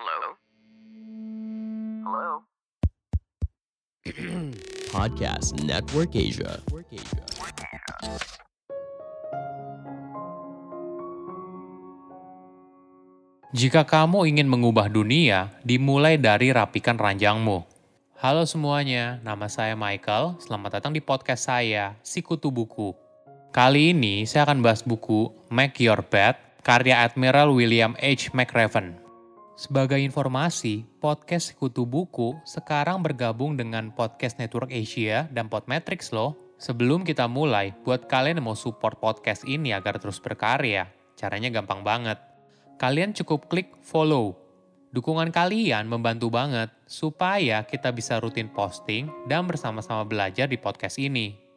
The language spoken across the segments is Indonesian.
Hello? Hello? Podcast Network Asia. Jika kamu ingin mengubah dunia, dimulai dari rapikan ranjangmu. Halo semuanya, nama saya Michael. Selamat datang di podcast saya, Sikutu Buku. Kali ini saya akan bahas buku Make Your Bed, karya Admiral William H. McRaven. Sebagai informasi, podcast Sikutu Buku sekarang bergabung dengan Podcast Network Asia dan Podmetrics loh. Sebelum kita mulai, buat kalian yang mau support podcast ini agar terus berkarya, caranya gampang banget kalian cukup klik follow. Dukungan kalian membantu banget supaya kita bisa rutin posting dan bersama-sama belajar di podcast ini.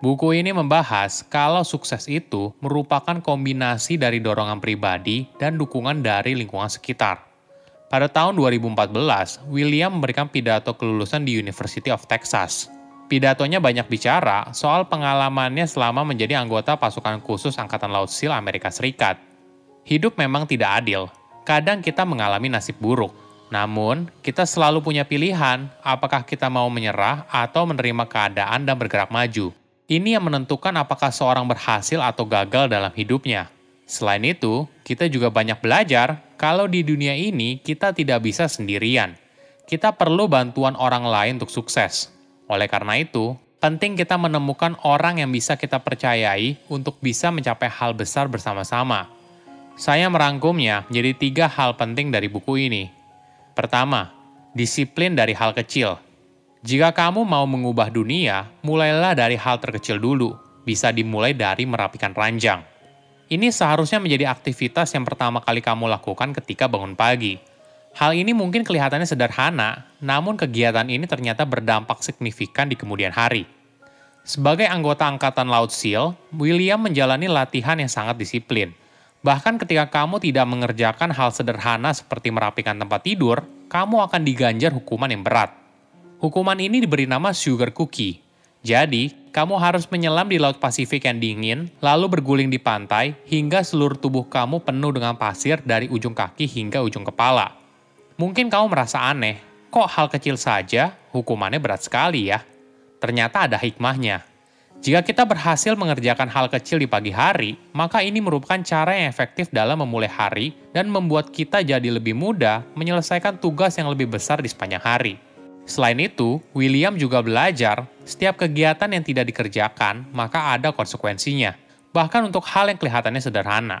Buku ini membahas kalau sukses itu merupakan kombinasi dari dorongan pribadi dan dukungan dari lingkungan sekitar. Pada tahun 2014, William memberikan pidato kelulusan di University of Texas. Pidatonya banyak bicara soal pengalamannya selama menjadi anggota pasukan khusus Angkatan Laut SEAL Amerika Serikat Hidup memang tidak adil. Kadang kita mengalami nasib buruk. Namun, kita selalu punya pilihan apakah kita mau menyerah atau menerima keadaan dan bergerak maju. Ini yang menentukan apakah seorang berhasil atau gagal dalam hidupnya. Selain itu, kita juga banyak belajar kalau di dunia ini kita tidak bisa sendirian. Kita perlu bantuan orang lain untuk sukses. Oleh karena itu, penting kita menemukan orang yang bisa kita percayai untuk bisa mencapai hal besar bersama-sama. Saya merangkumnya menjadi tiga hal penting dari buku ini. Pertama, disiplin dari hal kecil. Jika kamu mau mengubah dunia, mulailah dari hal terkecil dulu. Bisa dimulai dari merapikan ranjang. Ini seharusnya menjadi aktivitas yang pertama kali kamu lakukan ketika bangun pagi. Hal ini mungkin kelihatannya sederhana, namun kegiatan ini ternyata berdampak signifikan di kemudian hari. Sebagai anggota Angkatan Laut SEAL, William menjalani latihan yang sangat disiplin. Bahkan ketika kamu tidak mengerjakan hal sederhana seperti merapikan tempat tidur, kamu akan diganjar hukuman yang berat. Hukuman ini diberi nama sugar cookie. Jadi, kamu harus menyelam di Laut Pasifik yang dingin, lalu berguling di pantai hingga seluruh tubuh kamu penuh dengan pasir dari ujung kaki hingga ujung kepala. Mungkin kamu merasa aneh, kok hal kecil saja hukumannya berat sekali ya? Ternyata ada hikmahnya. Jika kita berhasil mengerjakan hal kecil di pagi hari, maka ini merupakan cara yang efektif dalam memulai hari dan membuat kita jadi lebih mudah menyelesaikan tugas yang lebih besar di sepanjang hari. Selain itu, William juga belajar setiap kegiatan yang tidak dikerjakan, maka ada konsekuensinya, bahkan untuk hal yang kelihatannya sederhana.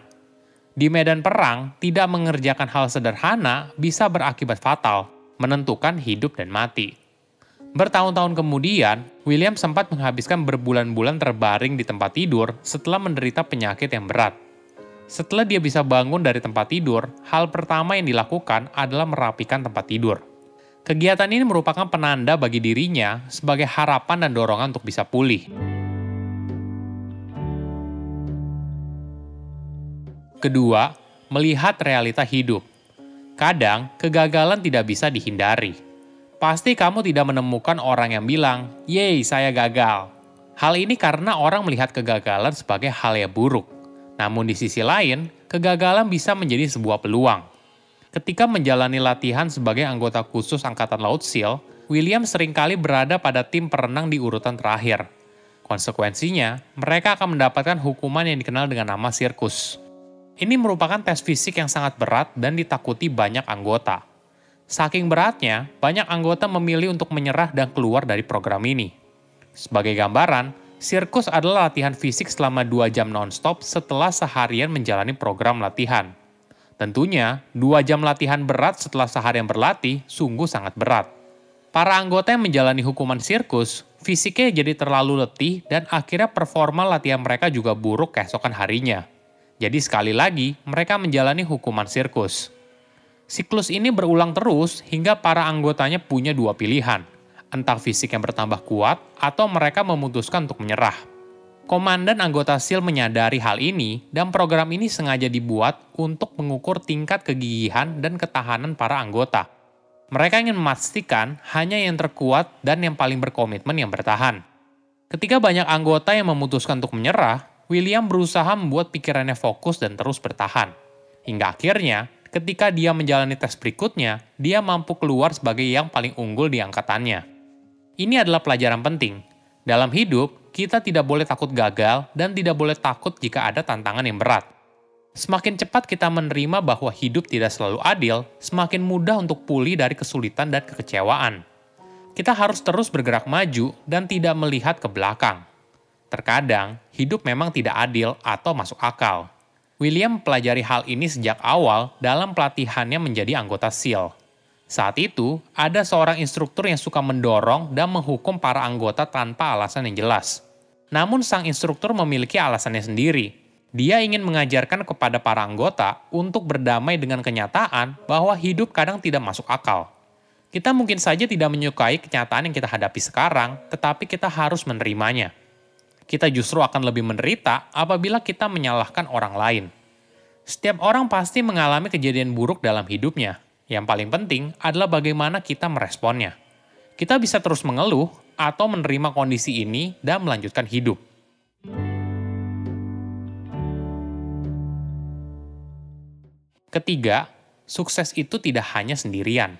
Di medan perang, tidak mengerjakan hal sederhana bisa berakibat fatal, menentukan hidup dan mati. Bertahun-tahun kemudian, William sempat menghabiskan berbulan-bulan terbaring di tempat tidur setelah menderita penyakit yang berat. Setelah dia bisa bangun dari tempat tidur, hal pertama yang dilakukan adalah merapikan tempat tidur. Kegiatan ini merupakan penanda bagi dirinya sebagai harapan dan dorongan untuk bisa pulih. Kedua, melihat realita hidup. Kadang, kegagalan tidak bisa dihindari pasti kamu tidak menemukan orang yang bilang, "Yeay, saya gagal." Hal ini karena orang melihat kegagalan sebagai hal yang buruk. Namun di sisi lain, kegagalan bisa menjadi sebuah peluang. Ketika menjalani latihan sebagai anggota khusus Angkatan Laut SEAL, William sering kali berada pada tim perenang di urutan terakhir. Konsekuensinya, mereka akan mendapatkan hukuman yang dikenal dengan nama sirkus. Ini merupakan tes fisik yang sangat berat dan ditakuti banyak anggota. Saking beratnya, banyak anggota memilih untuk menyerah dan keluar dari program ini. Sebagai gambaran, sirkus adalah latihan fisik selama 2 jam nonstop setelah seharian menjalani program latihan. Tentunya, 2 jam latihan berat setelah seharian berlatih sungguh sangat berat. Para anggota yang menjalani hukuman sirkus, fisiknya jadi terlalu letih dan akhirnya performa latihan mereka juga buruk keesokan harinya. Jadi sekali lagi, mereka menjalani hukuman sirkus. Siklus ini berulang terus hingga para anggotanya punya dua pilihan, entah fisik yang bertambah kuat atau mereka memutuskan untuk menyerah. Komandan anggota SEAL menyadari hal ini dan program ini sengaja dibuat untuk mengukur tingkat kegigihan dan ketahanan para anggota. Mereka ingin memastikan hanya yang terkuat dan yang paling berkomitmen yang bertahan. Ketika banyak anggota yang memutuskan untuk menyerah, William berusaha membuat pikirannya fokus dan terus bertahan. Hingga akhirnya, ketika dia menjalani tes berikutnya, dia mampu keluar sebagai yang paling unggul di angkatannya. Ini adalah pelajaran penting. Dalam hidup, kita tidak boleh takut gagal dan tidak boleh takut jika ada tantangan yang berat. Semakin cepat kita menerima bahwa hidup tidak selalu adil, semakin mudah untuk pulih dari kesulitan dan kekecewaan. Kita harus terus bergerak maju dan tidak melihat ke belakang. Terkadang, hidup memang tidak adil atau masuk akal. William mempelajari hal ini sejak awal dalam pelatihannya menjadi anggota SEAL. Saat itu, ada seorang instruktur yang suka mendorong dan menghukum para anggota tanpa alasan yang jelas. Namun sang instruktur memiliki alasannya sendiri, dia ingin mengajarkan kepada para anggota untuk berdamai dengan kenyataan bahwa hidup kadang tidak masuk akal. Kita mungkin saja tidak menyukai kenyataan yang kita hadapi sekarang, tetapi kita harus menerimanya. Kita justru akan lebih menderita apabila kita menyalahkan orang lain. Setiap orang pasti mengalami kejadian buruk dalam hidupnya. Yang paling penting adalah bagaimana kita meresponnya. Kita bisa terus mengeluh atau menerima kondisi ini dan melanjutkan hidup. Ketiga, sukses itu tidak hanya sendirian.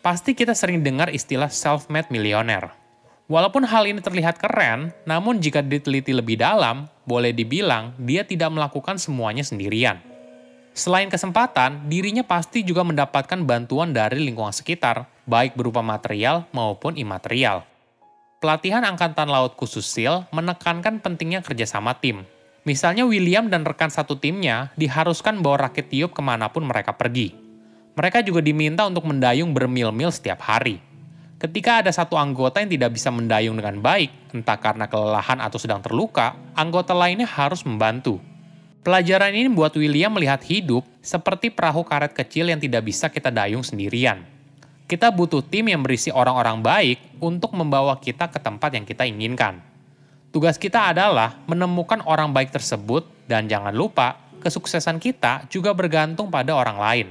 Pasti kita sering dengar istilah self-made millionaire. Walaupun hal ini terlihat keren, namun jika diteliti lebih dalam, boleh dibilang dia tidak melakukan semuanya sendirian. Selain kesempatan, dirinya pasti juga mendapatkan bantuan dari lingkungan sekitar, baik berupa material maupun imaterial. Pelatihan Angkatan Laut khusus SEAL menekankan pentingnya kerjasama tim, Misalnya William dan rekan satu timnya diharuskan bawa rakit tiup ke mana pun mereka pergi. Mereka juga diminta untuk mendayung bermil-mil setiap hari. Ketika ada satu anggota yang tidak bisa mendayung dengan baik, entah karena kelelahan atau sedang terluka, anggota lainnya harus membantu. Pelajaran ini membuat William melihat hidup seperti perahu karet kecil yang tidak bisa kita dayung sendirian. Kita butuh tim yang berisi orang-orang baik untuk membawa kita ke tempat yang kita inginkan. Tugas kita adalah menemukan orang baik tersebut dan jangan lupa, kesuksesan kita juga bergantung pada orang lain.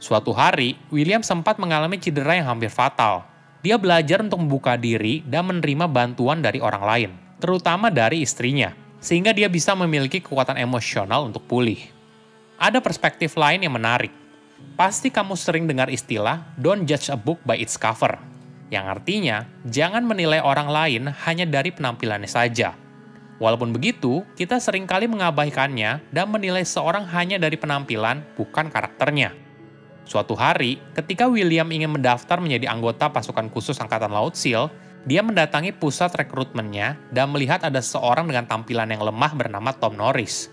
Suatu hari, William sempat mengalami cedera yang hampir fatal. Dia belajar untuk membuka diri dan menerima bantuan dari orang lain, terutama dari istrinya, sehingga dia bisa memiliki kekuatan emosional untuk pulih. Ada perspektif lain yang menarik. Pasti kamu sering dengar istilah "don't judge a book by its cover" yang artinya jangan menilai orang lain hanya dari penampilannya saja. Walaupun begitu, kita sering kali mengabaikannya dan menilai seorang hanya dari penampilan, bukan karakternya. Suatu hari, ketika William ingin mendaftar menjadi anggota pasukan khusus Angkatan Laut SEAL, dia mendatangi pusat rekrutmennya dan melihat ada seorang dengan tampilan yang lemah bernama Tom Norris.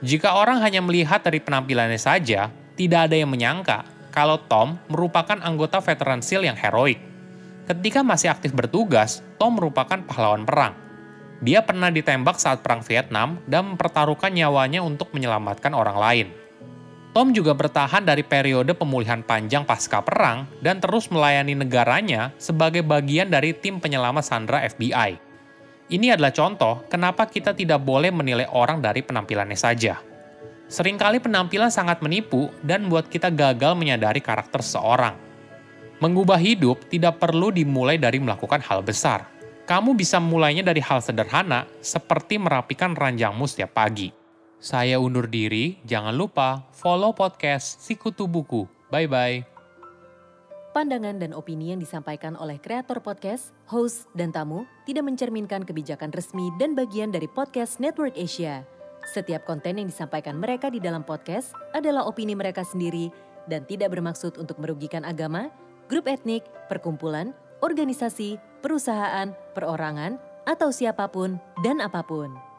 Jika orang hanya melihat dari penampilannya saja, tidak ada yang menyangka kalau Tom merupakan anggota veteran SEAL yang heroik. Ketika masih aktif bertugas, Tom merupakan pahlawan perang. Dia pernah ditembak saat Perang Vietnam dan mempertaruhkan nyawanya untuk menyelamatkan orang lain. Tom juga bertahan dari periode pemulihan panjang pasca perang dan terus melayani negaranya sebagai bagian dari tim penyelamat Sandra FBI. Ini adalah contoh kenapa kita tidak boleh menilai orang dari penampilannya saja. Seringkali penampilan sangat menipu dan membuat kita gagal menyadari karakter seorang. Mengubah hidup tidak perlu dimulai dari melakukan hal besar. Kamu bisa mulainya dari hal sederhana, seperti merapikan ranjangmu setiap pagi. Saya undur diri, jangan lupa follow podcast Sikutu Buku. Bye-bye. Pandangan dan opini yang disampaikan oleh kreator podcast, host, dan tamu tidak mencerminkan kebijakan resmi dan bagian dari podcast Network Asia. Setiap konten yang disampaikan mereka di dalam podcast adalah opini mereka sendiri dan tidak bermaksud untuk merugikan agama, grup etnik, perkumpulan, organisasi, perusahaan, perorangan, atau siapa pun dan apa pun.